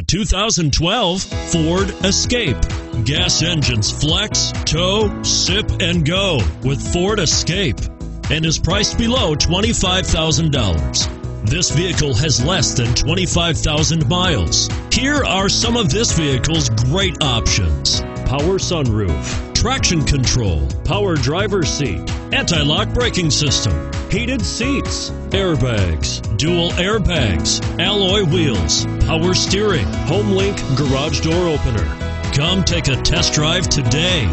The 2012 Ford Escape. Gas engines flex, tow, sip, and go with Ford Escape and is priced below $25,000. This vehicle has less than 25,000 miles. Here are some of this vehicle's great options. Power sunroof, traction control, power driver seat, anti-lock braking system, heated seats, airbags, dual airbags, alloy wheels, power steering, HomeLink garage door opener. Come take a test drive today.